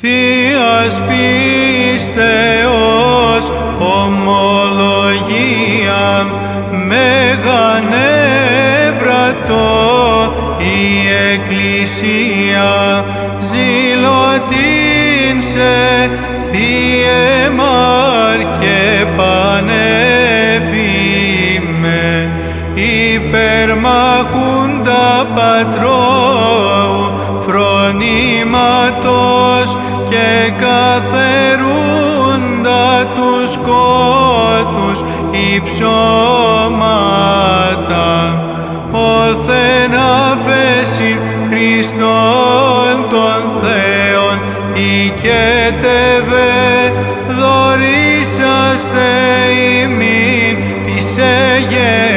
Θείας πίστεως ομολογία μεγανεύρατο η Εκκλησία. Ζηλωτήν σε Θείε μάρ και πανέφημε υπερμαχούντα πατρώου φρονήματος και καθερούντα τους κότους, υψώματα όθεν αφέσιν Χριστόν των Θεών οικέτευε δωρήσαστε ημίν της εγερερούση.